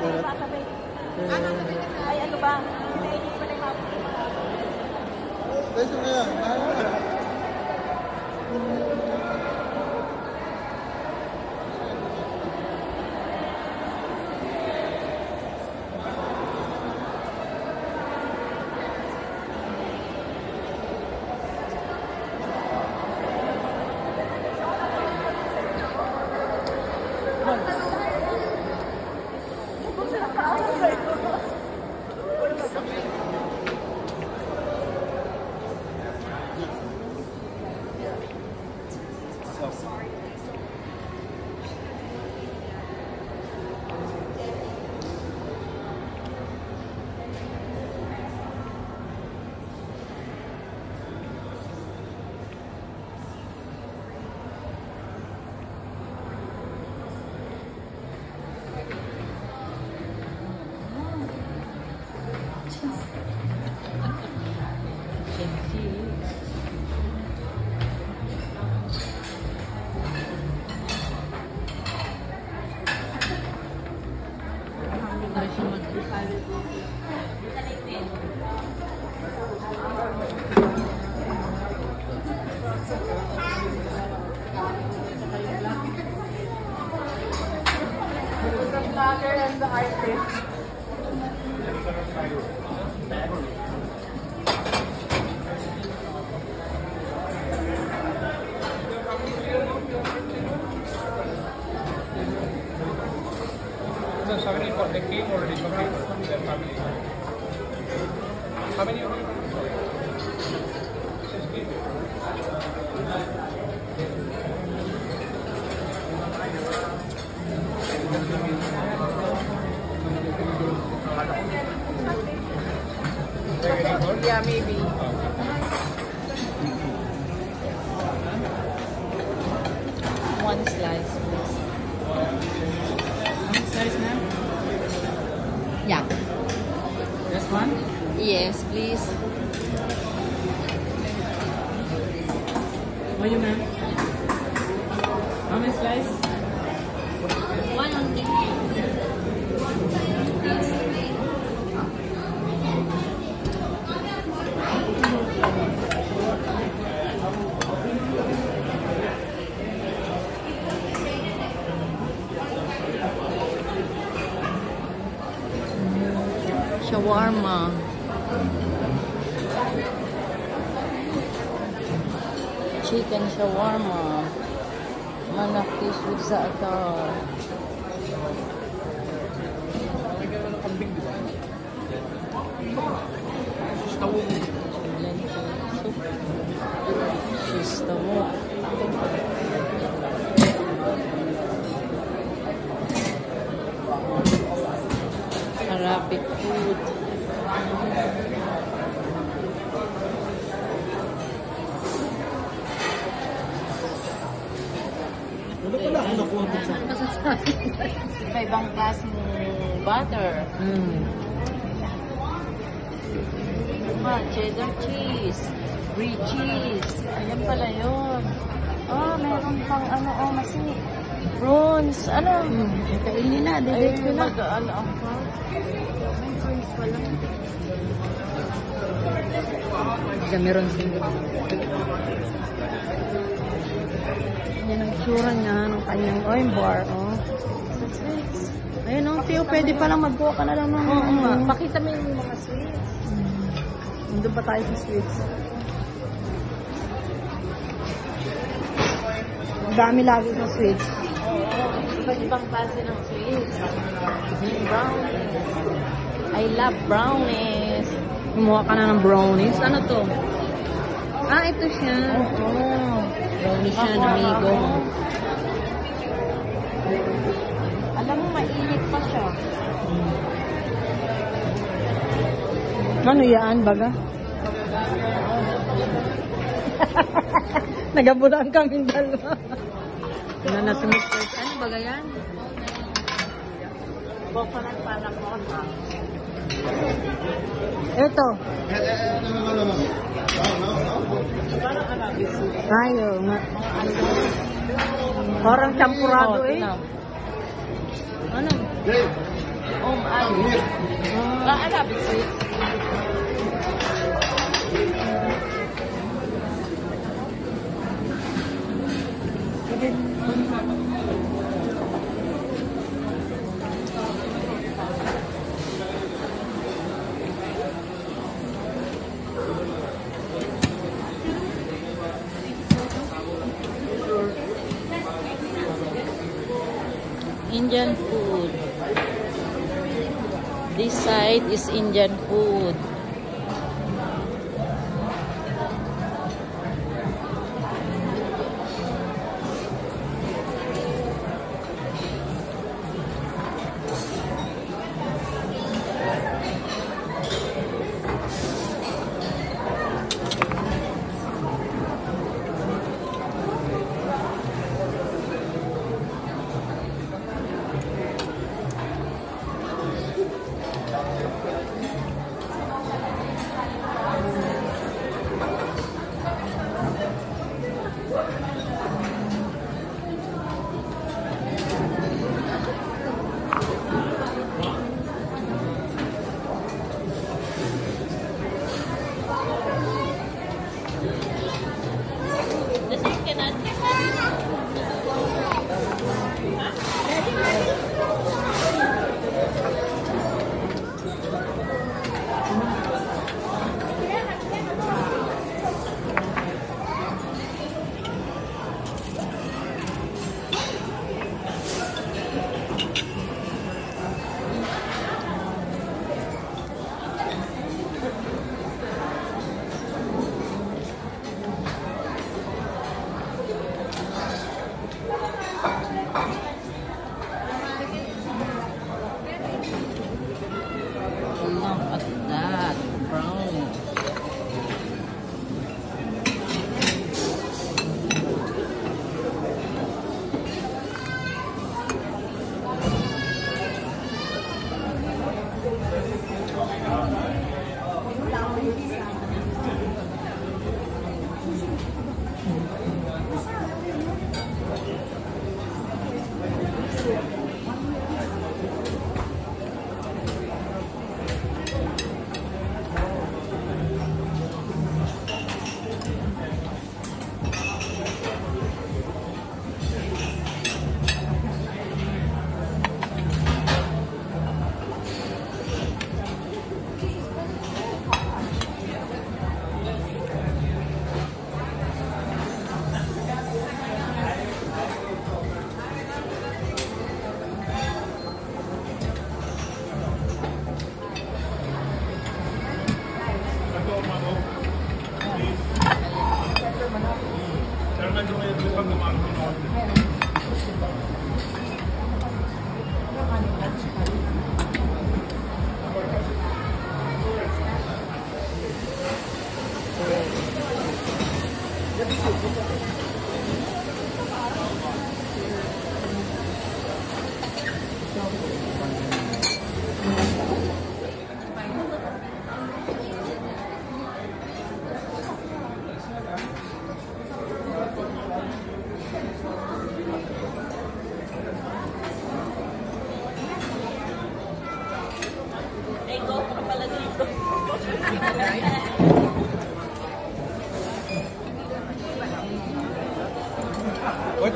Pero, pero, Ay, ano ba? Pinainit pa na yung mga Beso na yan. matter and the artist. So, for the already, family. How many Maybe. Chicken shawarma. Manakis with za'atar. Lentil soup. Shistawok. Arabic food. Butter. Mm. Ah, cheddar cheese. Brie cheese. Ayan pala yun. Oh, meron pang ano, oh, masi. Prawns. Ano? Mm. Kainin na, Ayun didit ko na. mag, ano, ang May prawns pala. Cameron single. Yan ang tsura niya ng kanyang oil bar. Oh. Ayun, oh, Tio, pwede palang magkuha ka na lang ng... Oo nga. Pakita mo yung mga sweets. Nandun pa tayo sa sweets. Ang dami lagi sa sweets. Iba-ibang klase ng sweets. Yung brownies. I love brownies. Kumuha ka na ng brownies. Ano to? Ah, ito siya. Oo. Brownies siya, amigo. Ano yan, baga? Nagabulan kami dalawa. Ano na si Mr. Ano baga yan? Coconut parang mocha. Ito. Ano, ano, ano, ano? Tayo. nga. Parang champurado Oh, eh. Ano? Dave, Om Ali. Ah, Arabic sweet. Indian food. This side is Indian food.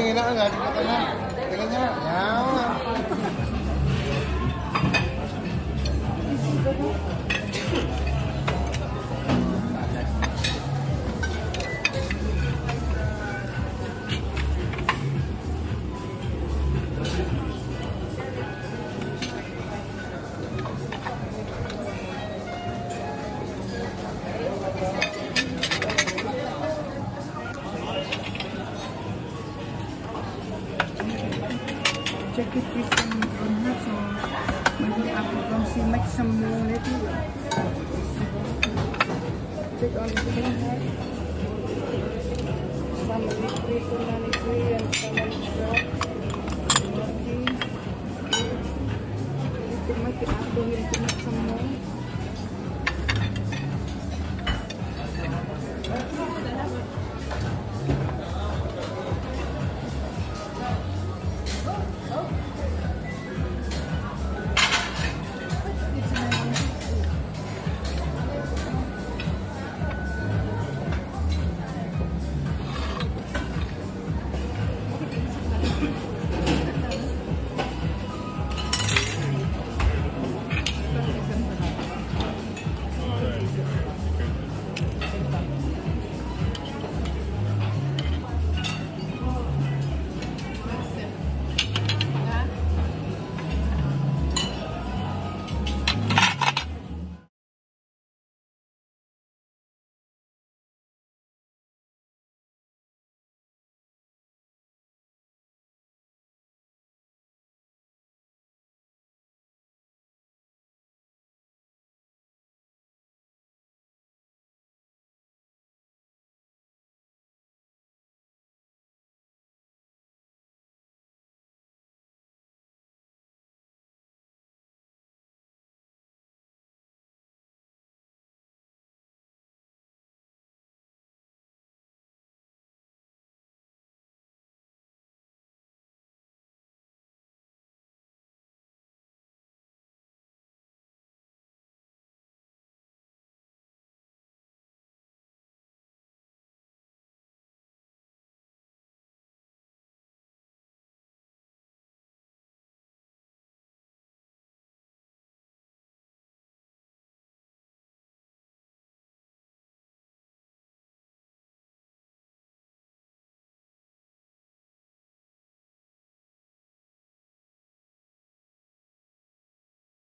Tingin na nga. Tingin na. Tingin na. Check on the here. Some liquid, some non-liquid, and some on drop. Okay. You can make it after we can make some more.